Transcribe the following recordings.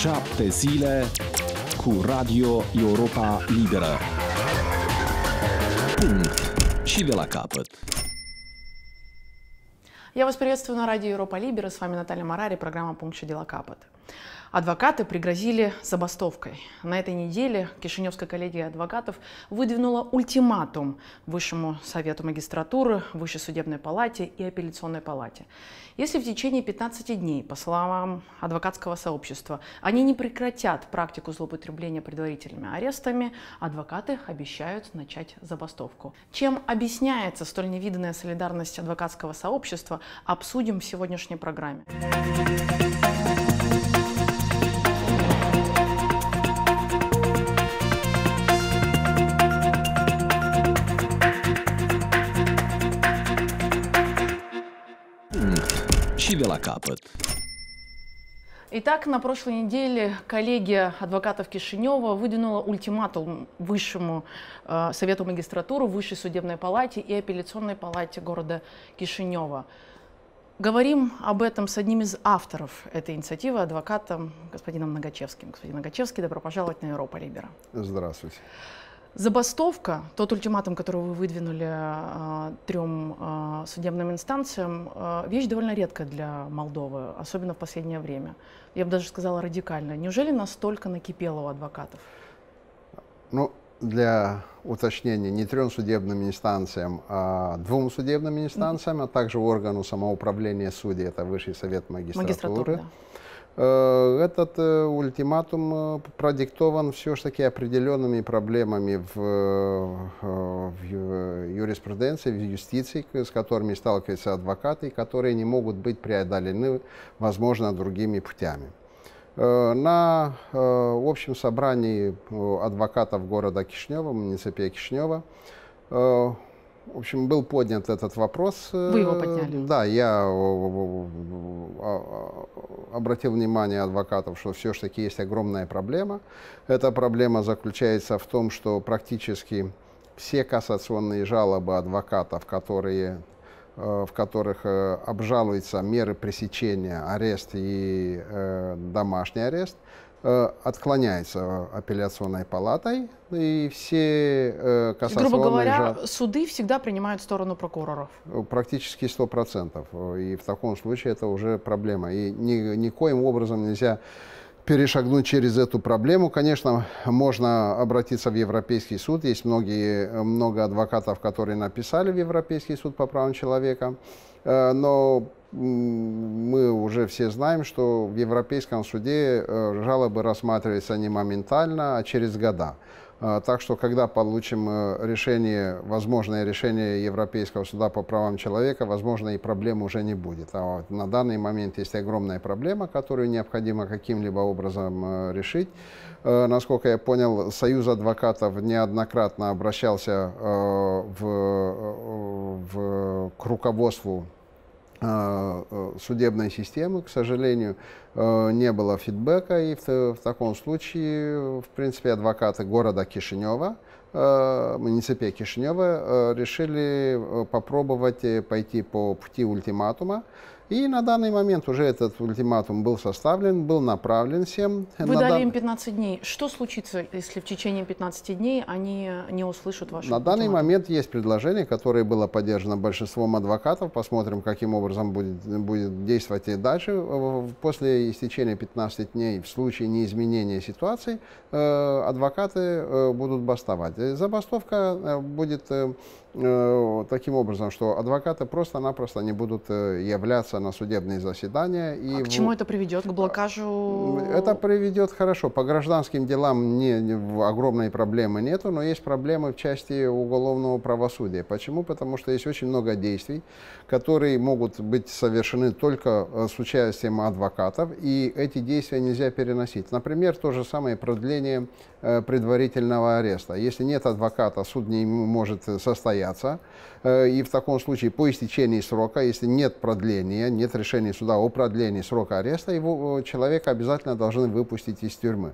Șapte zile cu Radio Europa Liberă. Punct. Și de la capăt. Я вас приветствую на радио Европа Либера. С вами Наталья Марари, программа «Пункт Шедила Капот». Адвокаты пригрозили забастовкой. На этой неделе Кишиневская коллегия адвокатов выдвинула ультиматум Высшему совету магистратуры, Высшей судебной палате и апелляционной палате. Если в течение 15 дней, по словам адвокатского сообщества, они не прекратят практику злоупотребления предварительными арестами, адвокаты обещают начать забастовку. Чем объясняется столь невиданная солидарность адвокатского сообщества, обсудим в сегодняшней программе. Și de la capăt. Итак, на прошлой неделе коллегия адвокатов Кишинева выдвинула ультиматум Высшему э, Совету магистратуры, Высшей судебной палате и апелляционной палате города Кишинева. Говорим об этом с одним из авторов этой инициативы, адвокатом господином Нагачевским. Господин Нагачевский, добро пожаловать на Европа Либера. Здравствуйте. Забастовка, тот ультиматум, который вы выдвинули э, трем э, судебным инстанциям, э, вещь довольно редкая для Молдовы, особенно в последнее время. Я бы даже сказала радикально. Неужели настолько накипело у адвокатов? Ну, для уточнения, не трем судебным инстанциям, а двум судебным инстанциям, а также органу самоуправления судей, это Высший совет магистратуры. Магистратура, да. Э, Этот э, ультиматум э, продиктован все-таки определенными проблемами в, в юриспруденции, в юстиции, с которыми сталкиваются адвокаты, которые не могут быть преодолены, возможно, другими путями. На общем собрании адвокатов города Кишнева, муниципия Кишнева, в общем, был поднят этот вопрос. э, Вы его подняли? Да, я э, э, э, обратил внимание адвокатов, что все-таки есть огромная проблема. Эта проблема заключается в том, что практически все кассационные жалобы адвокатов, которые э, в которых обжалуются меры пресечения, арест и домашний арест, отклоняется апелляционной палатой, и все э, кассационные грубо говоря, жал- суды всегда принимают сторону прокуроров. практически 100%. И в таком случае это уже проблема. И ни, никоим образом нельзя перешагнуть через эту проблему. Конечно, можно обратиться в Европейский суд. Есть многие, много адвокатов, которые написали в Европейский суд по правам человека. Э, Но мы уже все знаем, что в Европейском суде э, жалобы рассматриваются не моментально, а через года. А, Так что, когда получим э, решение, возможное решение Европейского суда по правам человека, возможно, и проблем уже не будет. А вот на данный момент есть огромная проблема, которую необходимо каким-либо образом э, решить. Э, Насколько я понял, Союз адвокатов неоднократно обращался э, в, э, в, к руководству э, э, судебной системы, к сожалению, э, не было фидбэка, и в, в таком случае, в принципе, адвокаты города Кишинева, э, муниципия Кишинева, э, решили э, попробовать э, пойти по пути ультиматума. И на данный момент уже этот ультиматум был составлен, был направлен всем. Вы На дали дан- им 15 дней. Что случится, если в течение 15 дней они не услышат ваш На данный ультиматум? момент есть предложение, которое было поддержано большинством адвокатов. Посмотрим, каким образом будет, будет действовать и дальше. Э, После истечения 15 дней, в случае неизменения ситуации, э, адвокаты э, будут бастовать. Забастовка будет таким образом, что адвокаты просто-напросто не будут э, являться на судебные заседания. И А к в- чему это приведет? К блокажу? это приведет хорошо. По гражданским делам не, не- в- огромной проблемы нету, но есть проблемы в части уголовного правосудия. Почему? Потому что есть очень много действий, которые могут быть совершены только э, с участием адвокатов, и эти действия нельзя переносить. Например, то же самое продление э, предварительного ареста. Если нет адвоката, суд не может э, состояться, э, и в таком случае по истечении срока, если нет продления, нет решения суда о продлении срока ареста, его э, человека обязательно должны выпустить из тюрьмы.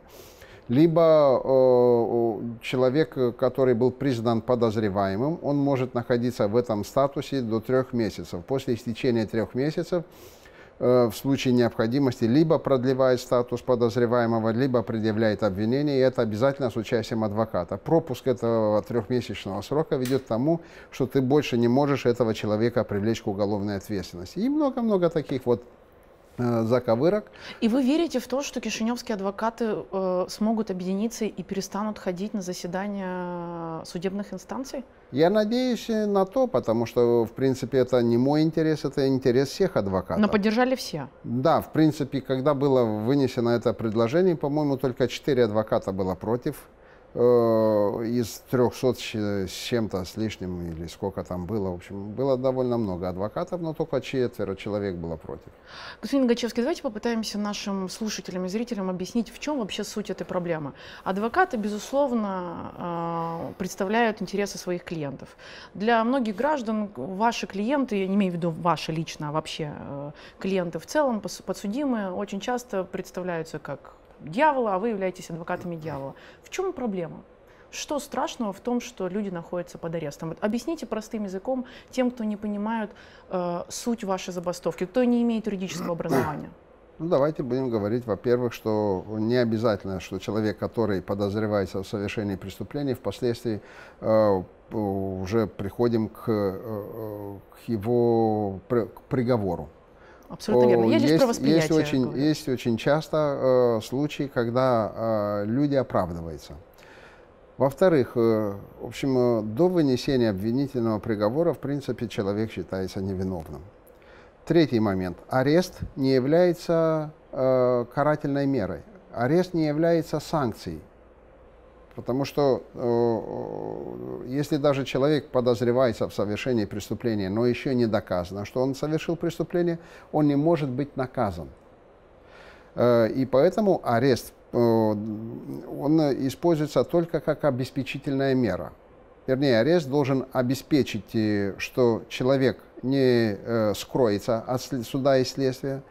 Либо э, человек, который был признан подозреваемым, он может находиться в этом статусе до трех месяцев. После истечения трех месяцев в случае необходимости либо продлевает статус подозреваемого, либо предъявляет обвинение, и это обязательно с участием адвоката. Пропуск этого трехмесячного срока ведет к тому, что ты больше не можешь этого человека привлечь к уголовной ответственности. И много-много таких вот Э, заковырок. И вы верите в то, что кишиневские адвокаты э, смогут объединиться и перестанут ходить на заседания судебных инстанций? Я надеюсь на то, потому что, в принципе, это не мой интерес, это интерес всех адвокатов. Но поддержали все? Да, в принципе, когда было вынесено это предложение, по-моему, только четыре адвоката было против. Из 300 с чем-то, с лишним, или сколько там было, в общем, было довольно много адвокатов, но только четверо человек было против. Господин Гачевский, давайте попытаемся нашим слушателям и зрителям объяснить, в чем вообще суть этой проблемы. Адвокаты, безусловно, э, представляют интересы своих клиентов. Для многих граждан ваши клиенты, я не имею в виду ваши лично, а вообще э, клиенты в целом, подсудимые, очень часто представляются как дьявола, а вы являетесь адвокатами дьявола. В чем проблема? Что страшного в том, что люди находятся под арестом? Объясните простым языком тем, кто не понимает э, суть вашей забастовки, кто не имеет юридического образования. Ну, давайте будем говорить, во-первых, что не обязательно, что человек, который подозревается в совершении преступления, впоследствии э, уже приходим к, э, к его к приговору. Абсолютно верно. Я есть, про Есть очень, есть очень часто э, случаи, когда э, люди оправдываются. Во-вторых, э, в общем, э, до вынесения обвинительного приговора, в принципе, человек считается невиновным. Третий момент. Арест не является э, карательной мерой. Арест не является санкцией. Потому что э, если даже человек подозревается в совершенении преступления, но еще не доказано, что он совершил преступление, он не может быть наказан. Э, и поэтому арест, э, он используется только как обеспечительная мера. Вернее, арест должен обеспечить, э, что человек не э, скроется от суда и следствия,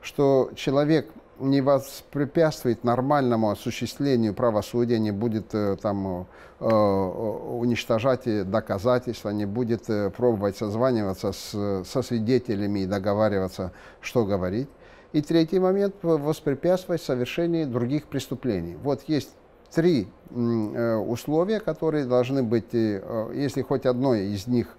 что человек не воспрепятствует нормальному осуществлению правосудия, не будет э, там э, уничтожать доказательства, не будет э, пробовать созваниваться с, со свидетелями и договариваться, что говорить. И третий момент – воспрепятствовать совершению других преступлений. Вот есть три условия, которые должны быть, если хоть одно из них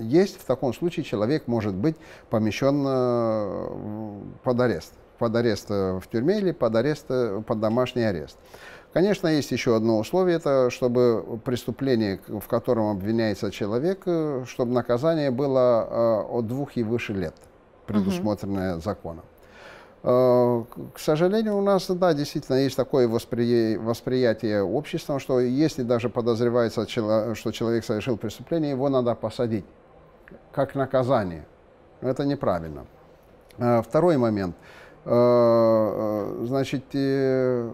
есть, в таком случае человек может быть помещен э, под арест. Под арест э, в тюрьме или под арест, э, под домашний арест. Конечно, есть еще одно условие, это чтобы преступление, в котором обвиняется человек, чтобы наказание было от двух и выше лет, предусмотренное угу. законом. К сожалению, у нас, да, действительно есть такое воспри... восприятие обществом, что если даже подозревается, что человек совершил преступление, его надо посадить как наказание. Это неправильно. А, второй момент. А, значит, э,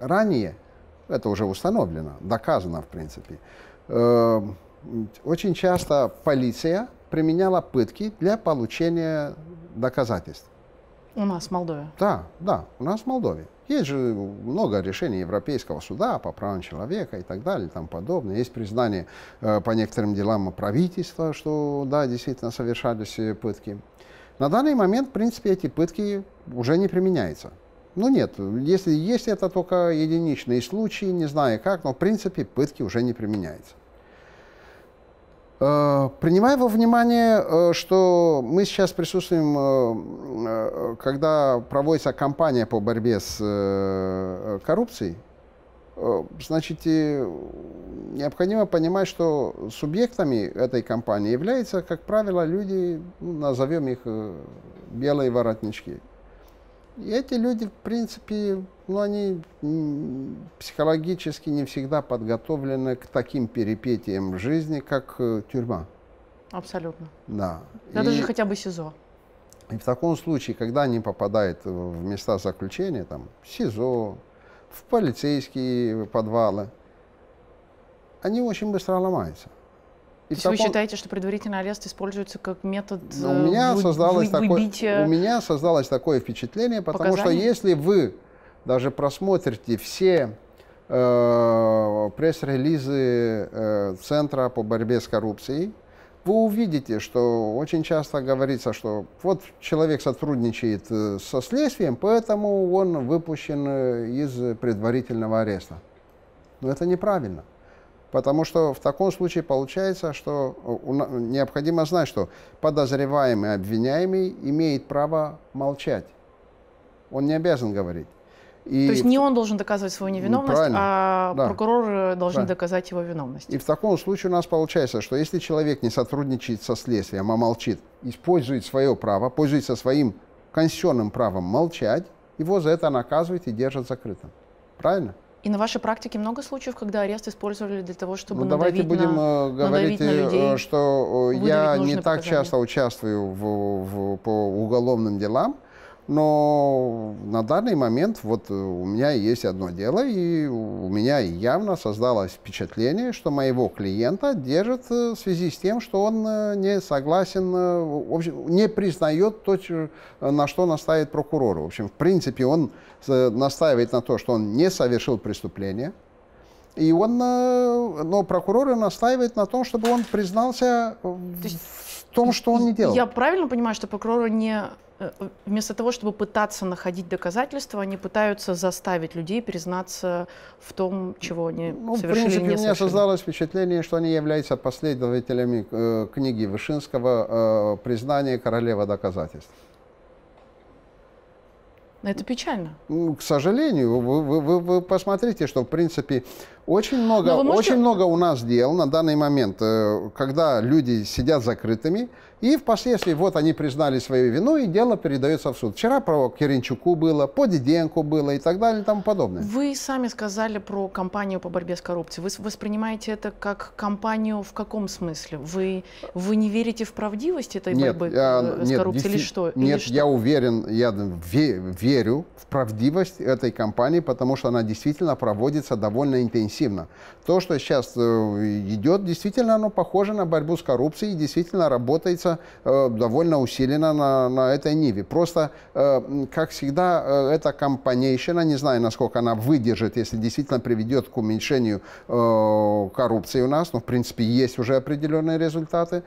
ранее, это уже установлено, доказано в принципе, э, очень часто полиция применяла пытки для получения доказательств. У нас в Молдове? Да, да, у нас в Молдове. Есть же много решений Европейского суда по правам человека и так далее и тому подобное. Есть признание э, по некоторым делам правительства, что да, действительно совершались э, пытки. На данный момент, в принципе, эти пытки уже не применяются. Ну нет, если есть это только единичные случаи, не знаю как, но в принципе пытки уже не применяются. Э, принимая во внимание, э, что мы сейчас присутствуем, э, когда проводится кампания по борьбе с коррупцией, значит, необходимо понимать, что субъектами этой кампании являются, как правило, люди, ну, назовем их белые воротнички. И эти люди, в принципе, ну, они психологически не всегда подготовлены к таким перипетиям жизни, как э, тюрьма. Абсолютно. Да. Надо и, же хотя бы СИЗО. И в таком случае, когда они попадают в места заключения, там, в СИЗО, в полицейские подвалы, они очень быстро ломаются. И То есть таком... вы считаете, что предварительный арест используется как метод у меня вы... создалось вы... такое, У меня создалось такое впечатление, потому Показания? что если вы даже просмотрите все э, пресс-релизы э, Центра по борьбе с коррупцией, вы увидите, что очень часто говорится, что вот человек сотрудничает э, со следствием, поэтому он выпущен э, из предварительного ареста. Но это неправильно. Потому что в таком случае получается, что необходимо знать, что подозреваемый, обвиняемый имеет право молчать. Он не обязан говорить. И То есть не он должен доказывать свою невиновность, Правильно. а да. прокурор должен Правильно. доказать его виновность. И в таком случае у нас получается, что если человек не сотрудничает со следствием, а молчит, использует свое право, пользуется своим конституционным правом молчать, его за это наказывают и держат закрытым. Правильно? И на вашей практике много случаев, когда арест использовали для того, чтобы ну, давайте будем на, э, говорить, на людей, э, что я не так показания. часто участвую в, в, по уголовным делам, но на данный момент вот у меня есть одно дело, и у меня явно создалось впечатление, что моего клиента держат э, в связи с тем, что он э, не согласен, э, в общем, не признает то, на что настаивает прокурор. В общем, в принципе, он настаивает на то, что он не совершил преступление, и он, но прокурор настаивает на том, чтобы он признался в том, что он не делал. Я правильно понимаю, что прокурор не Э, вместо того, чтобы пытаться находить доказательства, они пытаются заставить людей признаться в том, чего они ну, совершили в принципе, не у меня создалось впечатление, что они являются последователями э, книги Вышинского э, «Признание королева доказательств». Это печально. К сожалению, вы, вы, вы, вы посмотрите, что в принципе очень много, можете... очень много у нас дел на данный момент, э, когда люди сидят закрытыми, и впоследствии вот они признали свою вину, и дело передается в суд. Вчера про Керенчуку было, по Диденко было и так далее и тому подобное. Вы сами сказали про кампанию по борьбе с коррупцией. Вы воспринимаете это как кампанию в каком смысле? Вы, вы не верите в правдивость этой нет, борьбы я, с нет, коррупцией или что? Нет, или что? я уверен, я верю в правдивость этой кампании, потому что она действительно проводится довольно интенсивно. То, что сейчас э, идет, действительно оно похоже на борьбу с коррупцией, и действительно работает находится э, довольно усиленно на, на этой ниве. Просто, э, как всегда, эта компанейщина, не знаю, насколько она выдержит, если действительно приведет к уменьшению коррупции у нас, но, в принципе, есть уже определенные результаты.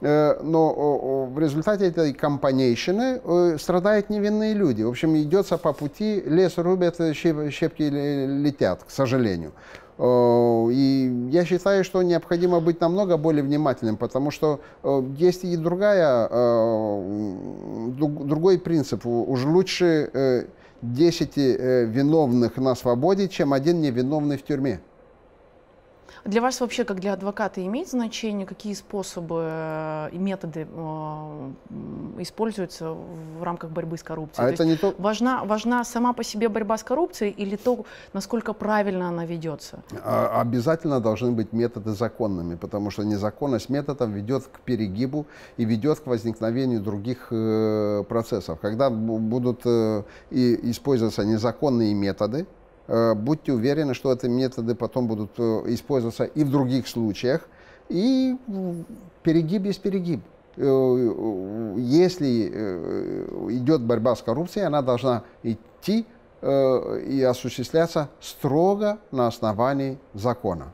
Но в результате этой компанейщины страдают невинные люди. В общем, идется по пути, лес рубят, щепки летят, к сожалению. Э, и я считаю, что необходимо быть намного более внимательным, потому что э, есть и другая, э, другой принцип. Уж лучше 10 виновных на свободе, чем один невиновный в тюрьме. Для вас вообще, как для адвоката, имеет значение, какие способы э, и методы э, используются в рамках борьбы с коррупцией? А то это не то... важна, важна сама по себе борьба с коррупцией или то, насколько правильно она ведется? А, обязательно должны быть методы законными, потому что незаконность методов ведет к перегибу и ведет к возникновению других э, процессов. Когда будут э, и использоваться незаконные методы, будьте уверены, что эти методы потом будут э, использоваться и в других случаях. И перегиб есть перегиб. Э, если идет борьба с коррупцией, она должна идти и осуществляться строго на основании закона.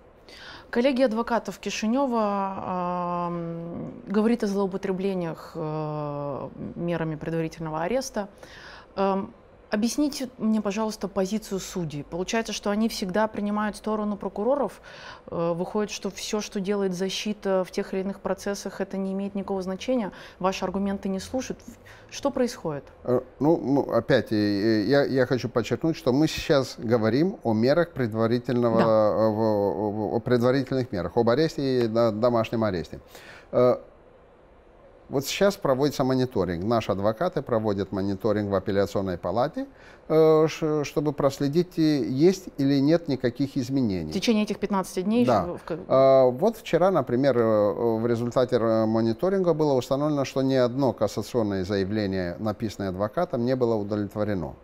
Коллеги адвокатов Кишинева э, говорит о злоупотреблениях э, мерами предварительного ареста. Э, Объясните мне, пожалуйста, позицию судей. Получается, что они всегда принимают сторону прокуроров. Э, выходит, что все, что делает защита в тех или иных процессах, это не имеет никакого значения. Ваши аргументы не слушают. Что происходит? Э, ну, опять, я, я хочу подчеркнуть, что мы сейчас говорим о мерах предварительного, да. о, о предварительных мерах, об аресте и домашнем аресте. Э, вот сейчас проводится мониторинг. Наши адвокаты проводят мониторинг в апелляционной палате, э, чтобы проследить, есть или нет никаких изменений. В течение этих 15 дней? Да. А, вот вчера, например, э, в результате мониторинга было установлено, что ни одно кассационное заявление, написанное адвокатом, не было удовлетворено.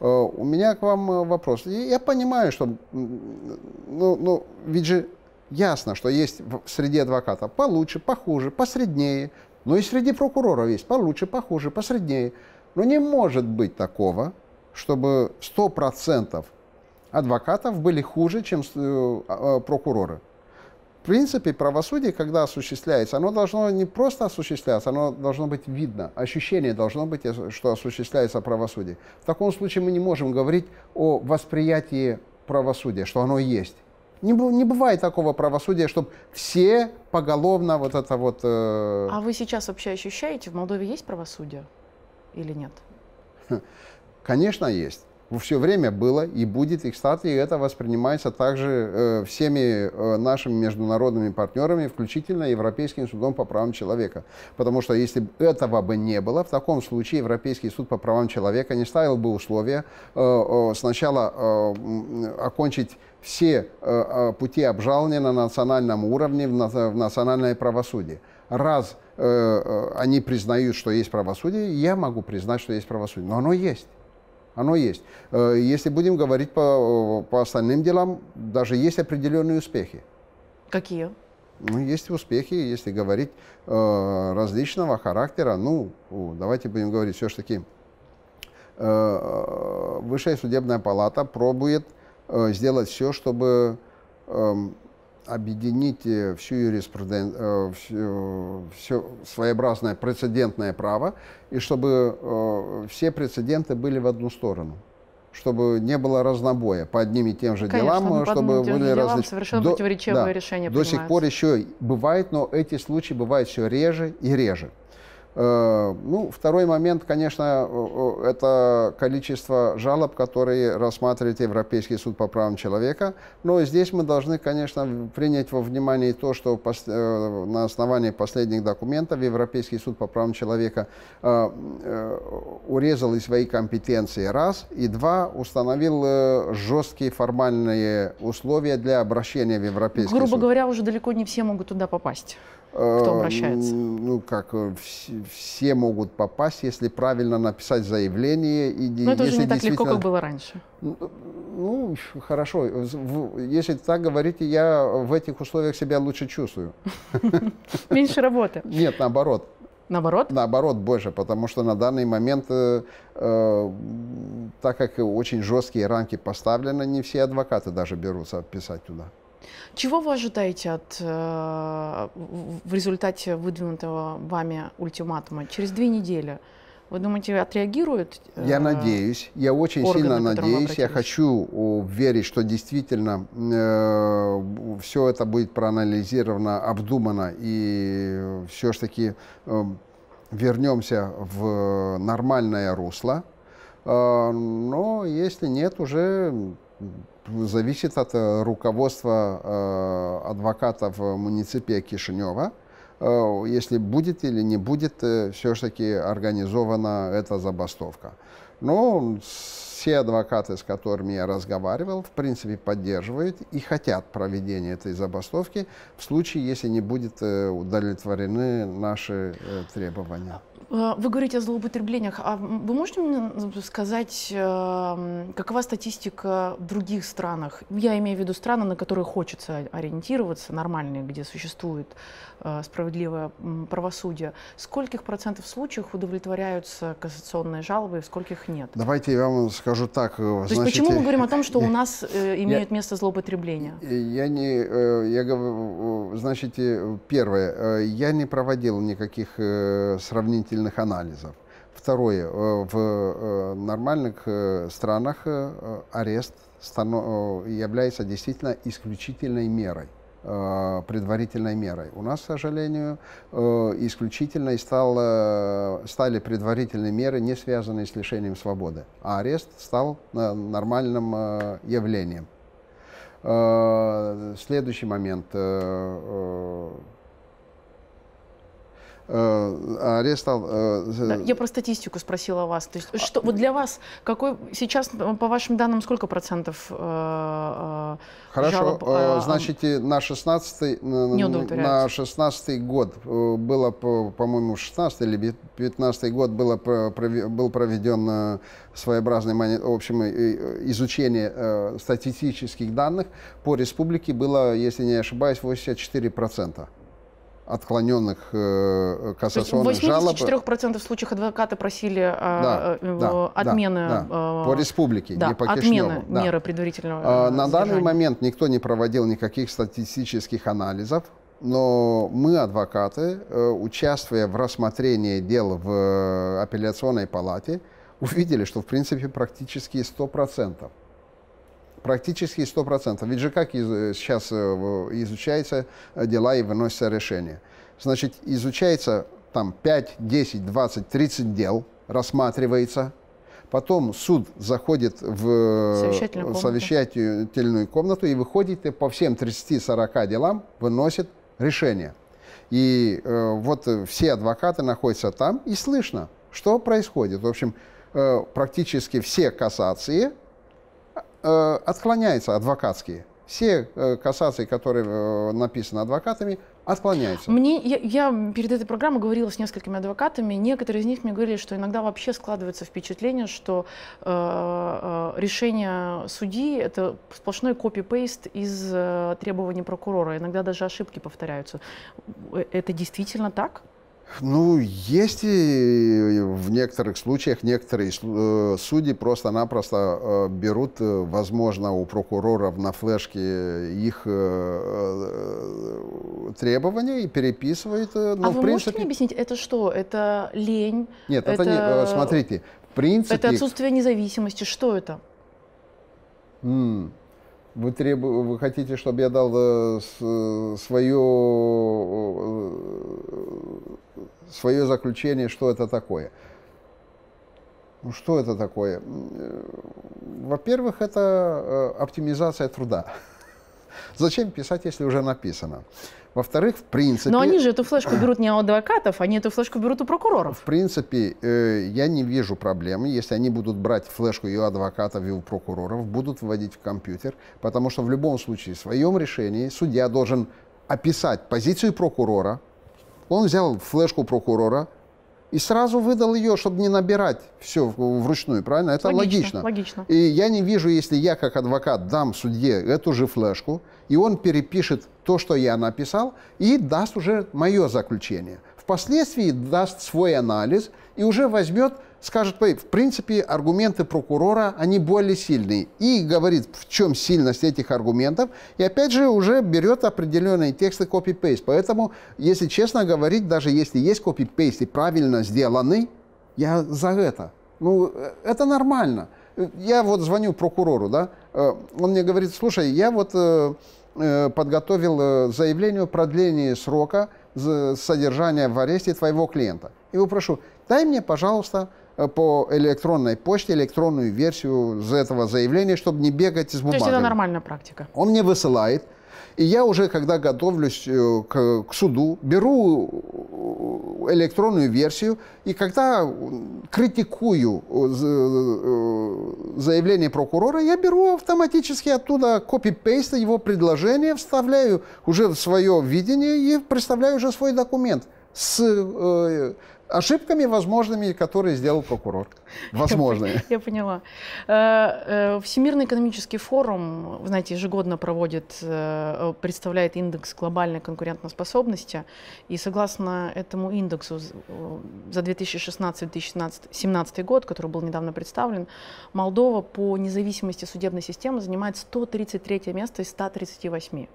Э, у меня к вам вопрос. Я понимаю, что ну, ну, ведь же ясно, что есть среди адвокатов получше, похуже, посреднее, но и среди прокуроров есть получше, похуже, посреднее. Но не может быть такого, чтобы 100% адвокатов были хуже, чем э, а, прокуроры. В принципе, правосудие, когда осуществляется, оно должно не просто осуществляться, оно должно быть видно. Ощущение должно быть, что осуществляется правосудие. В таком случае мы не можем говорить о восприятии правосудия, что оно есть. Не, не бывает такого правосудия, чтобы все поголовно вот это вот... Э... А вы сейчас вообще ощущаете, в Молдове есть правосудие или нет? Конечно, есть все время было и будет. И, кстати, это воспринимается также э, всеми э, нашими международными партнерами, включительно Европейским судом по правам человека. Потому что если этого бы не было, в таком случае Европейский суд по правам человека не ставил бы условия э, сначала окончить все пути обжалования на национальном уровне, в национальное правосудие. Раз они признают, что есть правосудие, я могу признать, что есть правосудие. Но оно есть. Оно есть. Э, если будем говорить по, по остальным делам, даже есть определенные успехи. Какие? Ну, есть успехи, если говорить э, различного характера. Ну, давайте будем говорить все-таки. Э, Высшая судебная палата пробует э, сделать все, чтобы э, объединить э, всю юриспруденцию, все, все своеобразное прецедентное право, и чтобы э, все прецеденты были в одну сторону чтобы не было разнобоя по одним и тем же Конечно, делам, чтобы были различные. Совершенно до, противоречивые да, решения До сих пор еще бывает, но эти случаи бывают все реже и реже. Э, ну, второй момент, конечно, это количество жалоб, которые рассматривает Европейский суд по правам человека. Но здесь мы должны, конечно, принять во внимание то, что э, на основании последних документов Европейский суд по правам человека э, урезал свои компетенции, раз, и два, установил жесткие формальные условия для обращения в Европейский Грубо суд. Грубо говоря, уже далеко не все могут туда попасть. Кто обращается? Ну, как э, все могут попасть, если правильно написать заявление. И Но это уже не так легко, как было раньше. Ну, ну, хорошо. Если так говорите, я в этих условиях себя лучше чувствую. Меньше работы? Нет, наоборот. Наоборот? Наоборот, больше, потому что на данный момент, э, э, так как очень жесткие рамки поставлены, не все адвокаты даже берутся писать туда. Чего вы ожидаете от, э, в результате выдвинутого вами ультиматума через две недели? Вы думаете, отреагируют? Э, я надеюсь, я очень органы, сильно надеюсь, я хочу верить, что действительно э, все это будет проанализировано, обдумано и все-таки э, вернемся в нормальное русло. Э, но если нет, уже зависит от э, руководства э, адвокатов муниципия Кишинева, э, если будет или не будет все-таки организована эта забастовка. Но все адвокаты, с которыми я разговаривал, в принципе поддерживают и хотят проведения этой забастовки в случае, если не будут удовлетворены наши требования. Э, вы говорите о злоупотреблениях. А вы можете мне сказать, эм, какова статистика в других странах? Я имею в виду страны, на которые хочется ориентироваться, нормальные, где существует э, справедливое правосудие. Скольких процентов случаев удовлетворяются кассационные жалобы и в скольких нет? Давайте я вам скажу так. То значит, есть почему мы говорим о том, что у нас э, имеют место злоупотребления? Я не, я говорю, значит, первое, я не проводил никаких сравнительных сравнительных анализов. Второе, э, в э, нормальных э, странах арест является действительно исключительной мерой предварительной мерой. У нас, к сожалению, исключительной стал, стали предварительные меры, не связанные с лишением свободы, а арест стал нормальным явлением. Следующий момент арест стал... Э, да, я про статистику спросила вас. То есть, что, вот для вас, какой сейчас, по вашим данным, сколько процентов э, Хорошо, жалоб, э, значит, на 16 на 16 год было, по-моему, 16 или 15 год было, был проведен своеобразный в общем, изучение статистических данных. По республике было, если не ошибаюсь, 84 процента отклоненных э, кассационных То есть в 84% случаев адвокаты просили э, да, э, да, отмены... Да, да. Э, по республике, да, не по отмены Да. меры предварительного э, На данный момент никто не проводил никаких статистических анализов, но мы, адвокаты, э, участвуя в рассмотрении дел в э, апелляционной палате, увидели, что в принципе практически 100% практически 100%. Ведь же как сейчас э, изучаются дела и выносятся решения? Значит, изучается там 5, 10, 20, 30 дел, рассматривается, потом суд заходит в совещательную комнату, совещательную комнату и выходит и по всем 30-40 делам выносит решение. И э, вот все адвокаты находятся там, и слышно, что происходит. В общем, э, практически все кассации Э, отклоняются адвокатские. Все э, кассации, которые э, написаны адвокатами, отклоняются. Мне, я, я перед этой программой говорила с несколькими адвокатами. Некоторые из них мне говорили, что иногда вообще складывается впечатление, что э, э, решение судьи это сплошной копи-пейст из э, требований прокурора. Иногда даже ошибки повторяются. Это действительно так? Ну, есть и в некоторых случаях некоторые э, судьи просто-напросто э, берут, э, возможно, у прокуроров на флешке их требования и переписывают. Ну, а в вы принципе... можете мне объяснить, это что? Это лень? Нет, это, это не... Смотрите, в принципе... Это отсутствие независимости. Что это? М вы, требу... вы хотите, чтобы я дал э, свое, э, свое заключение, что это такое? Ну, что это такое? Э, во-первых, это оптимизация труда. Зачем писать, если уже написано? Во-вторых, в принципе... Но они же эту флешку берут не у адвокатов, они эту флешку берут у прокуроров. В принципе, э, я не вижу проблемы, если они будут брать флешку и у адвокатов, и у прокуроров, будут вводить в компьютер, потому что в любом случае в своем решении судья должен описать позицию прокурора. Он взял флешку прокурора, и сразу выдал ее, чтобы не набирать все вручную, правильно? Это логично. логично. логично. И я не вижу, если я как адвокат дам судье эту же флешку, и он перепишет то, что я написал, и даст уже мое заключение. Впоследствии даст свой анализ и уже возьмет скажет, в принципе, аргументы прокурора, они более сильные. И говорит, в чем сильность этих аргументов. И опять же уже берет определенные тексты копи-пейст. Поэтому, если честно говорить, даже если есть копи-пейст и правильно сделанный, я за это. Ну, это нормально. Я вот звоню прокурору, да, э, он мне говорит, слушай, я вот э, э, подготовил заявление о продлении срока содержания в аресте твоего клиента. И прошу, дай мне, пожалуйста, Э, по электронной почте электронную версию этого заявления, чтобы не бегать с бумагами. То есть это нормальная практика? Он мне высылает. И я уже, когда готовлюсь э, к, к суду, беру э, электронную версию, и когда критикую заявление прокурора, я беру автоматически оттуда копи-пейст его предложения, вставляю уже в свое видение и представляю уже свой документ с ошибками возможными, которые сделал прокурор. Возможные. Я поняла. Э, э, Всемирный экономический форум, знаете, ежегодно проводит, э, представляет индекс глобальной конкурентоспособности. И согласно этому индексу за 2016-2017 год, который был недавно представлен, Молдова по независимости судебной системы занимает 133 место из 138.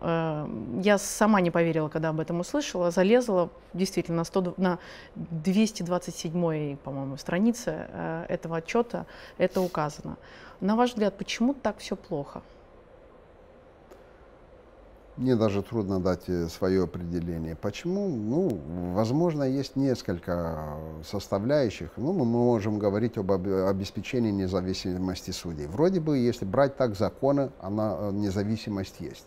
Э, я сама не поверила, когда об этом услышала, залезла действительно на, 100, на 227 по-моему, странице э, этого отчета, это указано. На ваш взгляд, почему так все плохо? Мне даже трудно дать э, свое определение. Почему? Ну, возможно, есть несколько составляющих. Ну, мы можем говорить об обеспечении независимости судей. Вроде бы, если брать так законы, она, независимость есть.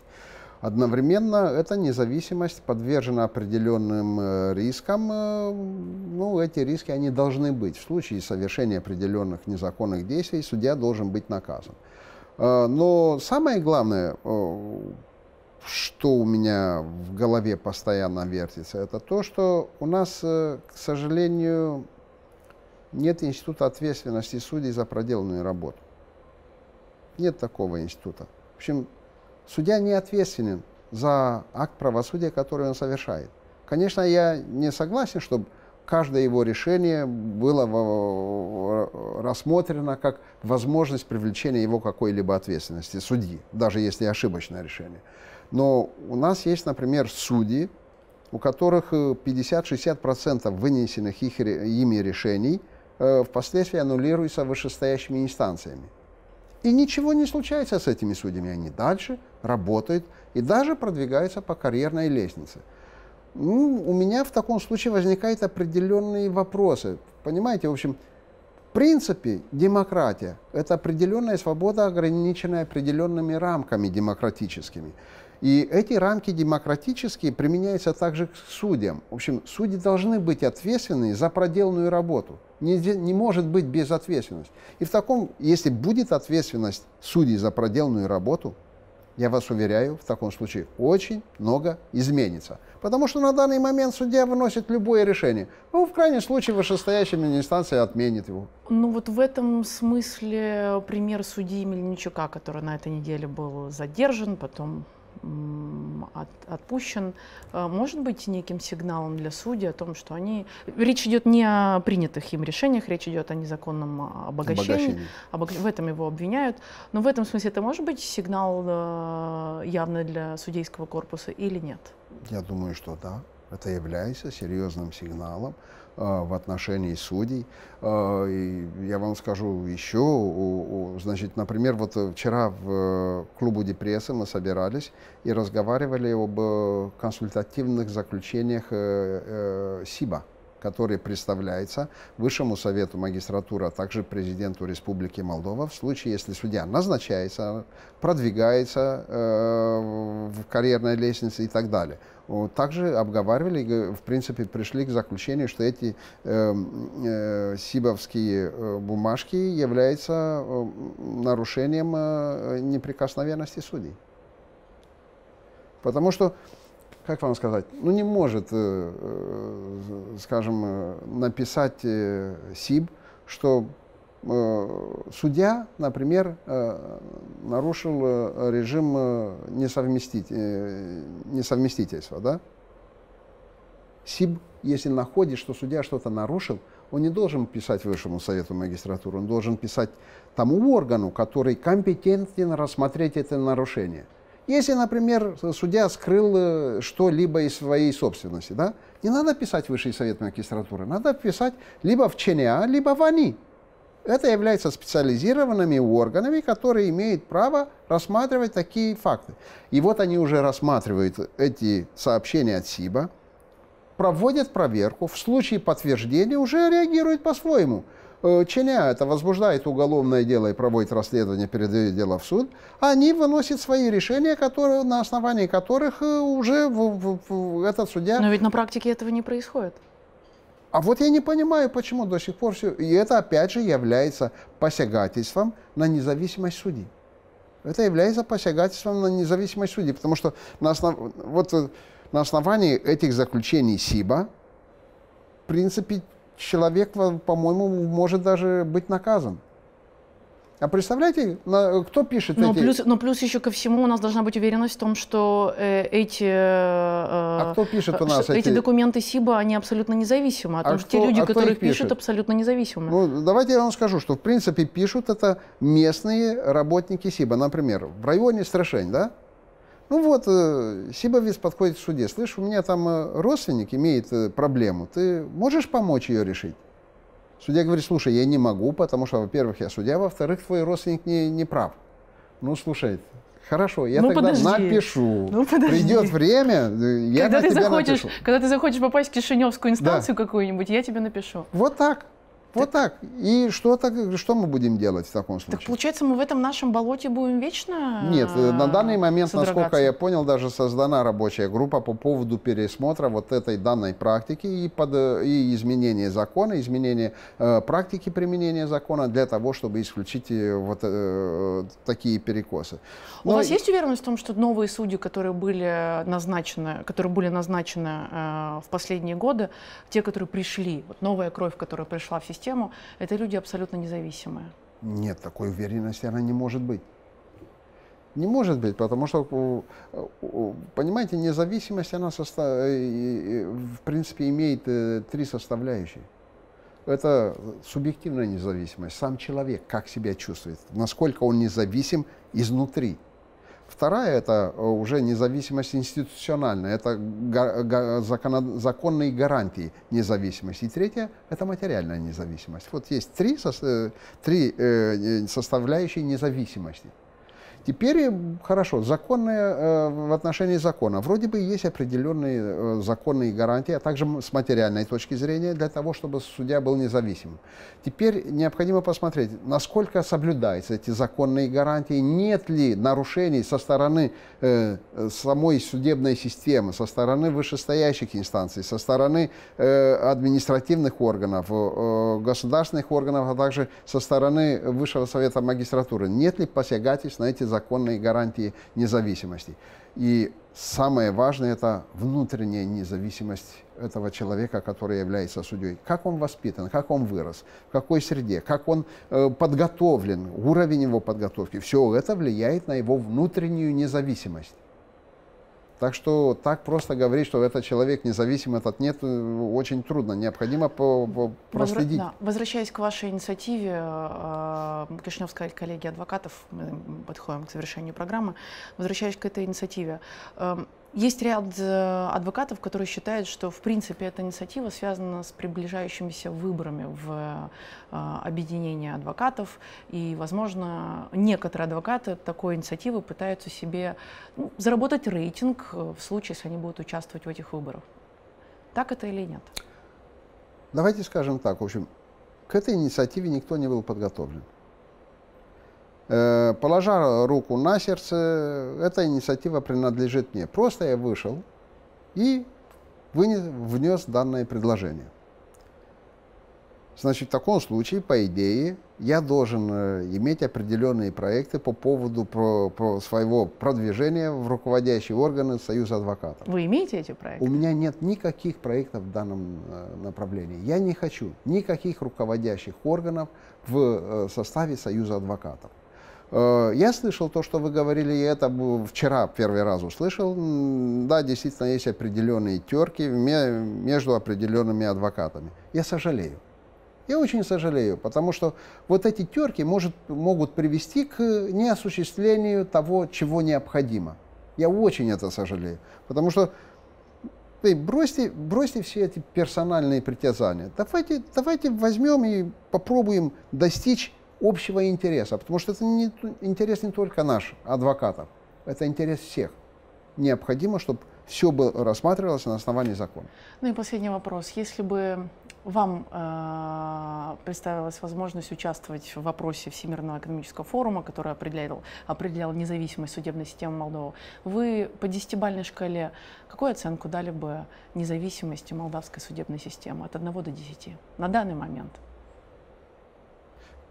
Одновременно эта независимость подвержена определенным э, рискам. Э, ну, эти риски, они должны быть. В случае совершения определенных незаконных действий судья должен быть наказан. Э, но самое главное, что у меня в голове постоянно вертится, это то, что у нас, к сожалению, нет института ответственности судей за проделанную работу. Нет такого института. В общем, Судья не ответственен за акт правосудия, который он совершает. Конечно, я не согласен, чтобы каждое его решение было рассмотрено как возможность привлечения его какой-либо ответственности судьи, даже если ошибочное решение. Но у нас есть, например, судьи, у которых 50-60% э, вынесенных их, ими решений э, впоследствии аннулируются вышестоящими инстанциями. И ничего не случается с этими судьями. Они дальше работают и даже продвигаются по карьерной лестнице. Ну, у меня в таком случае возникают определенные вопросы. Понимаете, в общем, в принципе, демократия – это определенная свобода, ограниченная определенными рамками демократическими. И эти рамки демократические применяются также к судьям. В общем, судьи должны быть ответственны за проделанную работу. Не, не может быть без ответственности. И в таком, если будет ответственность судей за проделанную работу, я вас уверяю, в таком случае очень много изменится. Потому что на данный момент судья выносит любое решение. Ну, в крайнем случае, вышестоящая инстанция отменит его. Ну, вот в этом смысле пример судьи Мельничука, который на этой неделе был задержан, потом от, отпущен, э, может быть неким сигналом для судей о том, что они... Речь идет не о принятых им решениях, речь идет о незаконном обогащении. обогащении. В этом его обвиняют. Но в этом смысле это может быть сигнал э, явный для судейского корпуса или нет? Я думаю, что да. Это является серьезным сигналом. Э, в отношении судей. Э, и я вам скажу еще, значит, например, вот вчера в клубу Депресса мы собирались и разговаривали об консультативных заключениях э, СИБА который представляется Высшему Совету магистратуры, а также президенту Республики Молдова в случае, если судья назначается, продвигается э, в карьерной лестнице и так далее. Также обговаривали, в принципе, пришли к заключению, что эти э, э, сибовские э, бумажки являются э, нарушением э, неприкосновенности судей. Потому что как вам сказать, ну не может, э, э, скажем, э, написать СИБ, что судья, например, нарушил режим несовместить, несовместительства, да? СИБ, если находит, что судья что-то нарушил, он не должен писать Высшему Совету магистратуры, он должен писать тому органу, который компетентен рассмотреть это нарушение – если, например, судья скрыл э, что-либо из своей собственности, да, не надо писать Высший совет магистратуры, надо писать либо в ЧНА, либо в АНИ. Это является специализированными органами, которые имеют право рассматривать такие факты. И вот они уже рассматривают эти сообщения от СИБа, проводят проверку, в случае подтверждения уже реагируют по-своему. Э, ЧНЯ это возбуждает уголовное дело и проводит расследование, передает дело в суд, они выносят свои решения, которые, на основании которых э, уже в, в, в, этот судья... Но ведь на практике этого не происходит. А вот я не понимаю, почему до сих пор все... И это опять же является посягательством на независимость судей. Это является посягательством на независимость судей, потому что на, основ... вот, э, на основании этих заключений СИБа, в принципе, человек, по-моему, может даже быть наказан. А представляете, кто пишет но эти... Плюс, но плюс еще ко всему у нас должна быть уверенность в том, что э, эти... Э, а кто пишет у нас эти... Эти документы СИБа, они абсолютно независимы. А, а что, те люди, а которые их пишут, пишут, абсолютно независимы. Ну, давайте я вам скажу, что в принципе пишут это местные работники СИБа. Например, в районе Страшень, да? Ну вот, э, Сибовец подходит к суде. Слышь, у меня там э, родственник имеет э, проблему. Ты можешь помочь ее решить? Судья говорит, слушай, я не могу, потому что, во-первых, я судья, во-вторых, твой родственник не, не прав. Ну, слушай, хорошо, я ну, тогда подожди. напишу. Ну, Придет время, я когда на ты тебя захочешь, напишу. Когда ты захочешь попасть в Кишиневскую инстанцию да. какую-нибудь, я тебе напишу. Вот так. Вот так. И что, так, что мы будем делать в таком случае? Так получается, мы в этом нашем болоте будем вечно Нет, э, на данный момент, насколько я понял, даже создана рабочая группа по поводу пересмотра вот этой данной практики и, под, э, и изменения закона, изменения э, практики применения закона для того, чтобы исключить э, вот э, такие перекосы. Но... У вас есть уверенность в том, что новые судьи, которые были назначены, которые были назначены э, в последние годы, те, которые пришли, вот новая кровь, которая пришла в систему, систему, это люди абсолютно независимые. Нет, такой уверенности она не может быть. Не может быть, потому что, понимаете, независимость, она состав... в принципе имеет три составляющие. Это субъективная независимость, сам человек, как себя чувствует, насколько он независим изнутри. Вторая – это уже независимость институциональная, это законные гарантии независимости. И третья – это материальная независимость. Вот есть три, три э, составляющие независимости – Теперь, э, хорошо, законные э, в отношении закона. Вроде бы есть определенные э, законные гарантии, а также с материальной точки зрения, для того, чтобы судья был независимым. Теперь необходимо посмотреть, насколько соблюдаются эти законные гарантии, нет ли нарушений со стороны самой судебной системы, со стороны вышестоящих инстанций, со стороны административных органов, государственных органов, а также со стороны Высшего Совета Магистратуры. Нет ли посягательств на эти законы? Законные гарантии независимости. И самое важное – это внутренняя независимость этого человека, который является судьей. Как он воспитан, как он вырос, в какой среде, как он э, подготовлен, уровень его подготовки. Все это влияет на его внутреннюю независимость. Так что так просто говорить, что этот человек независим, этот нет, э, очень трудно. Необходимо по, по проследить. Возра... Да. Возвращаясь к вашей инициативе, э, Кишиневская коллегия адвокатов, мы подходим к завершению программы, возвращаясь к этой инициативе, эм, есть ряд э, адвокатов, которые считают, что в принципе эта инициатива связана с приближающимися выборами в э, объединение адвокатов, и, возможно, некоторые адвокаты такой инициативы пытаются себе ну, заработать рейтинг э, в случае, если они будут участвовать в этих выборах. Так это или нет? Давайте скажем так, в общем, к этой инициативе никто не был подготовлен. Э, положа руку на сердце, эта инициатива принадлежит мне. Просто я вышел и вынес, внес данное предложение. Значит, в таком случае, по идее, я должен э, иметь определенные проекты по поводу про, про своего продвижения в руководящие органы Союза адвокатов. Вы имеете эти проекты? У меня нет никаких проектов в данном э, направлении. Я не хочу никаких руководящих органов в составе Союза адвокатов. Э, я слышал то, что вы говорили, и это вчера первый раз услышал. Да, действительно, есть определенные терки между определенными адвокатами. Я сожалею. Я очень сожалею, потому что вот эти терки может, могут привести к неосуществлению того, чего необходимо. Я очень это сожалею, потому что вы бросьте, бросьте все эти персональные притязания. Давайте, давайте возьмем и попробуем достичь общего интереса, потому что это не интерес не только наш, адвокатов, это интерес всех. Необходимо, чтобы все было, рассматривалось на основании закона. Ну и последний вопрос. Если бы вам э, представилась возможность участвовать в вопросе Всемирного экономического форума, который определял, определял независимость судебной системы Молдовы, вы по десятибальной шкале какую оценку дали бы независимости молдавской судебной системы от 1 до 10 на данный момент?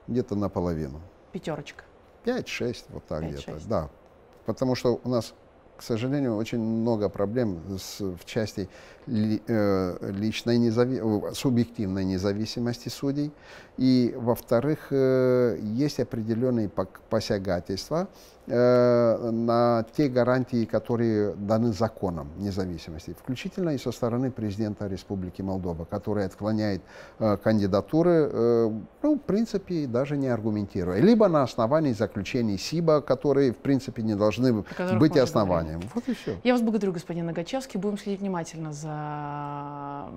Где-то наполовину. Пятерочка. Пять-шесть, вот так где-то, да. Потому что у нас, к сожалению, очень много проблем с, в части ли, э, личной незави... субъективной независимости судей. И, во-вторых, э, есть определенные посягательства Э, на те гарантии, которые даны законом независимости, включительно и со стороны президента Республики Молдова, который отклоняет э, кандидатуры, э, ну, в принципе, даже не аргументируя. Либо на основании заключений СИБа, которые, в принципе, не должны быть основанием. Вот и все. Я вас благодарю, господин Нагачевский. Будем следить внимательно за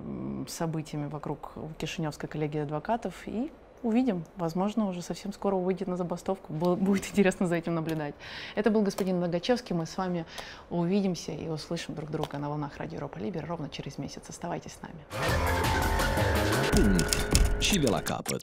событиями вокруг Кишиневской коллегии адвокатов и увидим. Возможно, уже совсем скоро выйдет на забастовку. Будет интересно за этим наблюдать. Это был господин Ногачевский. Мы с вами увидимся и услышим друг друга на волнах Радио Европа Либер ровно через месяц. Оставайтесь с нами. Și de la capăt.